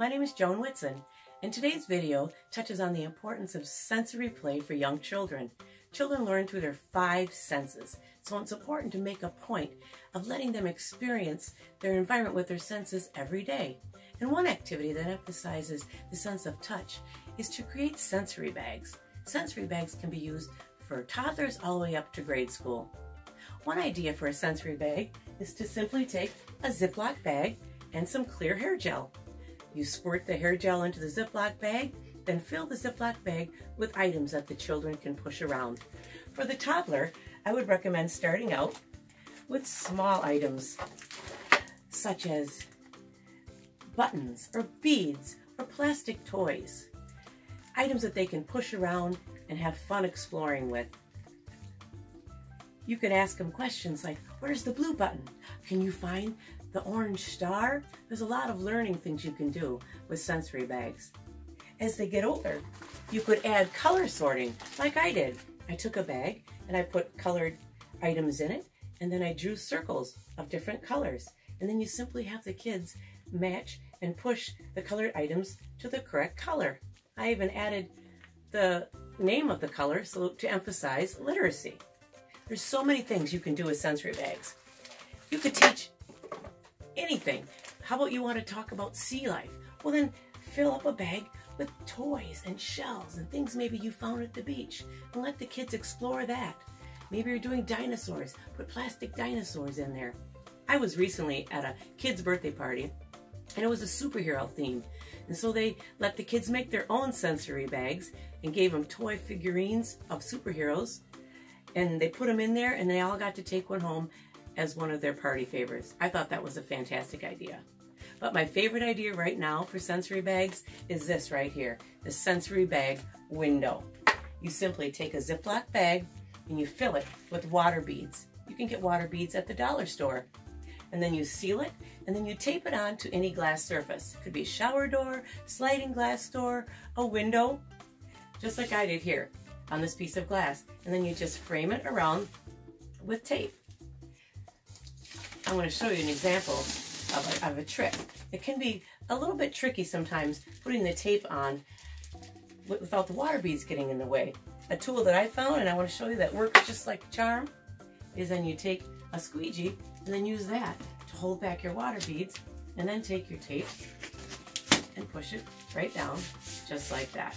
my name is Joan Whitson, and today's video touches on the importance of sensory play for young children. Children learn through their five senses, so it's important to make a point of letting them experience their environment with their senses every day. And one activity that emphasizes the sense of touch is to create sensory bags. Sensory bags can be used for toddlers all the way up to grade school. One idea for a sensory bag is to simply take a Ziploc bag and some clear hair gel. You squirt the hair gel into the Ziploc bag, then fill the Ziploc bag with items that the children can push around. For the toddler, I would recommend starting out with small items such as buttons or beads or plastic toys. Items that they can push around and have fun exploring with. You can ask them questions like, where's the blue button? Can you find the orange star? There's a lot of learning things you can do with sensory bags. As they get older, you could add color sorting like I did. I took a bag and I put colored items in it and then I drew circles of different colors. And then you simply have the kids match and push the colored items to the correct color. I even added the name of the color so to emphasize literacy. There's so many things you can do with sensory bags. You could teach anything. How about you want to talk about sea life? Well then fill up a bag with toys and shells and things maybe you found at the beach and let the kids explore that. Maybe you're doing dinosaurs, put plastic dinosaurs in there. I was recently at a kid's birthday party and it was a superhero theme. And so they let the kids make their own sensory bags and gave them toy figurines of superheroes. And they put them in there and they all got to take one home as one of their party favors. I thought that was a fantastic idea. But my favorite idea right now for sensory bags is this right here, the sensory bag window. You simply take a Ziploc bag and you fill it with water beads. You can get water beads at the dollar store and then you seal it, and then you tape it on to any glass surface. It could be a shower door, sliding glass door, a window, just like I did here on this piece of glass. And then you just frame it around with tape. I'm going to show you an example of a, of a trick. It can be a little bit tricky sometimes putting the tape on without the water beads getting in the way. A tool that I found, and I want to show you that works just like charm, is then you take a squeegee and then use that to hold back your water beads and then take your tape and push it right down just like that.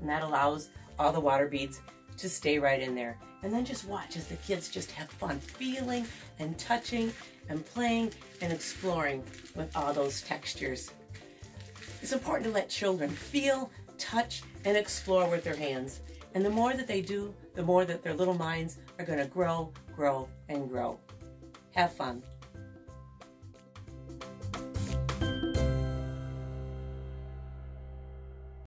And that allows all the water beads to stay right in there. And then just watch as the kids just have fun feeling and touching and playing and exploring with all those textures. It's important to let children feel, touch, and explore with their hands. And the more that they do, the more that their little minds are going to grow, grow, and grow. Have fun.